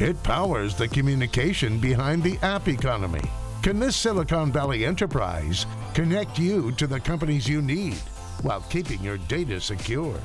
It powers the communication behind the app economy. Can this Silicon Valley enterprise connect you to the companies you need while keeping your data secure?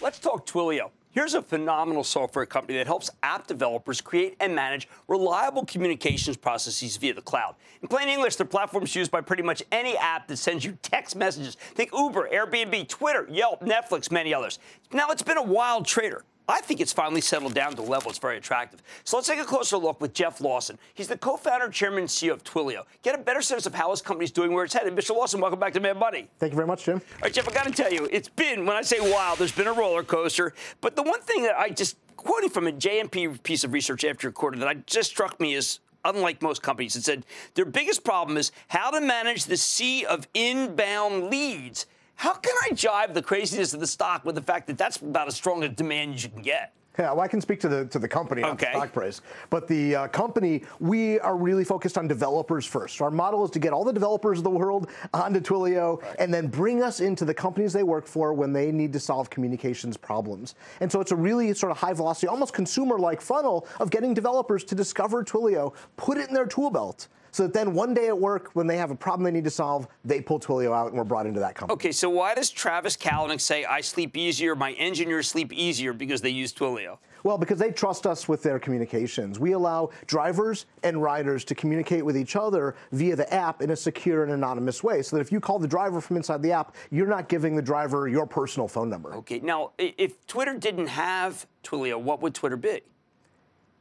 Let's talk Twilio. Here's a phenomenal software company that helps app developers create and manage reliable communications processes via the cloud. In plain English, their platform is used by pretty much any app that sends you text messages. Think Uber, Airbnb, Twitter, Yelp, Netflix, many others. Now, it's been a wild trader. I think it's finally settled down to a level that's very attractive. So let's take a closer look with Jeff Lawson. He's the co-founder, chairman, and CEO of Twilio. Get a better sense of how his company's doing, where it's headed. Mr. Lawson, welcome back to Mad Money. Thank you very much, Jim. All right, Jeff, I got to tell you, it's been, when I say wild, there's been a roller coaster. But the one thing that I just, quoting from a JMP piece of research after a quarter that I just struck me as unlike most companies, it said their biggest problem is how to manage the sea of inbound leads. How can I jive the craziness of the stock with the fact that that's about as strong a demand as you can get? Yeah, well, I can speak to the to the company, not okay. the stock price. But the uh, company, we are really focused on developers first. So our model is to get all the developers of the world onto Twilio, right. and then bring us into the companies they work for when they need to solve communications problems. And so it's a really sort of high velocity, almost consumer-like funnel of getting developers to discover Twilio, put it in their tool belt, so that then one day at work, when they have a problem they need to solve, they pull Twilio out and we're brought into that company. Okay, so why does Travis Kalanick say I sleep easier, my engineers sleep easier because they use Twilio? Well, because they trust us with their communications. We allow drivers and riders to communicate with each other via the app in a secure and anonymous way. So that if you call the driver from inside the app, you're not giving the driver your personal phone number. Okay, now, if Twitter didn't have Twilio, what would Twitter be?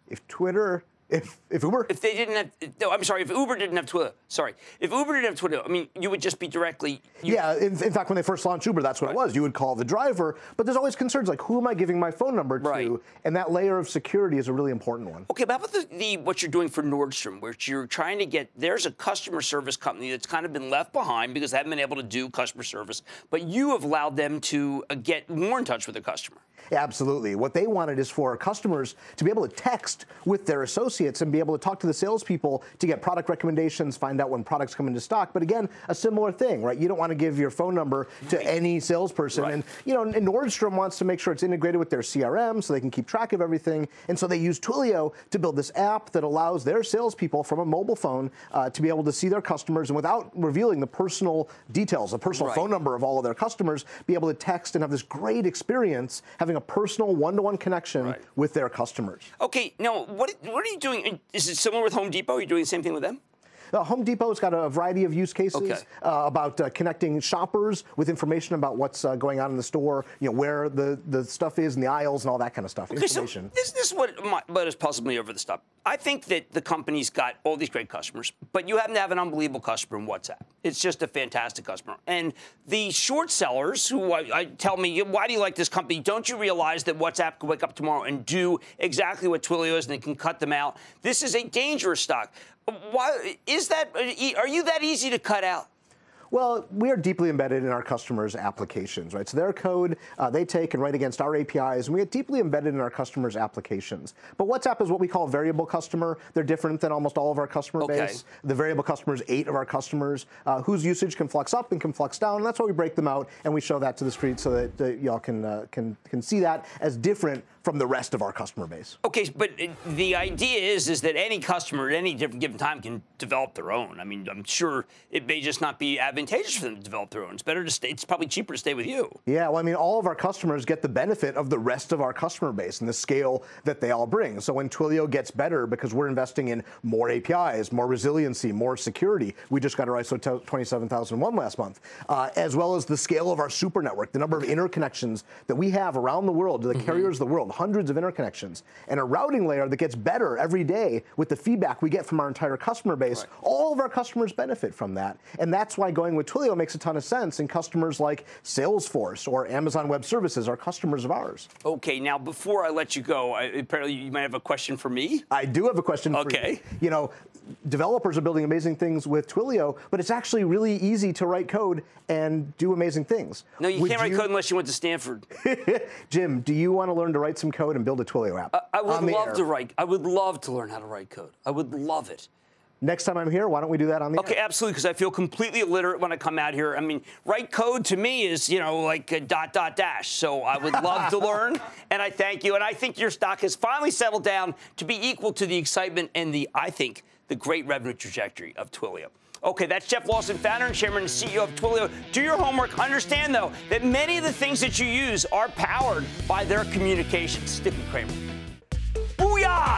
If Twitter if, if Uber? If they didn't have, no, I'm sorry, if Uber didn't have Twitter, sorry. If Uber didn't have Twitter, I mean, you would just be directly. yeah, in, in, fact, when they first launched Uber, that's what right. it was. You would call the driver, but there's always concerns like, who am I giving my phone number to? Right. And that layer of security is a really important one. Okay, but how about the, the, what you're doing for Nordstrom, where you're trying to get, there's a customer service company that's kind of been left behind because they haven't been able to do customer service, but you have allowed them to uh, get more in touch with the customer. Absolutely. What they wanted is for customers to be able to text with their associates and be able to talk to the salespeople to get product recommendations, find out when products come into stock. But again, a similar thing, right? You don't want to give your phone number to any salesperson. Right. And, you know, and Nordstrom wants to make sure it's integrated with their CRM so they can keep track of everything. And so they use Twilio to build this app that allows their salespeople from a mobile phone uh, to be able to see their customers and without revealing the personal details, the personal right. phone number of all of their customers, be able to text and have this great experience having a personal one-to-one connection right. with their customers. Okay, now what what are you doing? Is it similar with Home Depot? Are you doing the same thing with them? Uh, Home Depot's got a variety of use cases okay. uh, about uh, connecting shoppers with information about what's uh, going on in the store, you know, where the, the stuff is in the aisles and all that kind of stuff. Okay, information. So this, this is what, my, what has puzzled me over the stuff. I think that the company's got all these great customers, but you happen to have an unbelievable customer in WhatsApp. It's just a fantastic customer. And the short sellers who I, I tell me, why do you like this company? Don't you realize that WhatsApp could wake up tomorrow and do exactly what Twilio is and it can cut them out? This is a dangerous stock. Why is that? Are you that easy to cut out? Well, we are deeply embedded in our customers' applications, right? So their code uh, they take and write against our APIs, and we get deeply embedded in our customers' applications. But WhatsApp is what we call variable customer. They're different than almost all of our customer okay. base. The variable customers, eight of our customers uh, whose usage can flux up and can flux down. And that's why we break them out and we show that to the street so that uh, y'all can uh, can can see that as different from the rest of our customer base. Okay, but the idea is is that any customer at any different given time can develop their own. I mean, I'm sure it may just not be advantageous for them to develop their own. It's better to stay. It's probably cheaper to stay with you. Yeah, well, I mean, all of our customers get the benefit of the rest of our customer base and the scale that they all bring. So when Twilio gets better because we're investing in more APIs, more resiliency, more security. We just got our ISO 27001 last month, uh, as well as the scale of our super network, the number of interconnections that we have around the world, to the mm-hmm. carriers of the world hundreds of interconnections, and a routing layer that gets better every day with the feedback we get from our entire customer base. Right. All of our customers benefit from that. And that's why going with Twilio makes a ton of sense. And customers like Salesforce or Amazon Web Services are customers of ours. Okay, now before I let you go, I, apparently you might have a question for me. I do have a question okay. You. you know, developers are building amazing things with Twilio, but it's actually really easy to write code and do amazing things. No, you would can't write code unless you went to Stanford. Jim, do you want to learn to write some code and build a Twilio app? I, I would love to write. I would love to learn how to write code. I would love it. Next time I'm here, why don't we do that on the Okay, air? absolutely, because I feel completely illiterate when I come out here. I mean, write code to me is, you know, like a dot, dot, dash. So I would love to learn, and I thank you. And I think your stock has finally settled down to be equal to the excitement and the, I think, the great revenue trajectory of Twilio. Okay, that's Jeff Lawson, founder and chairman and CEO of Twilio. Do your homework. Understand, though, that many of the things that you use are powered by their communications. Stick with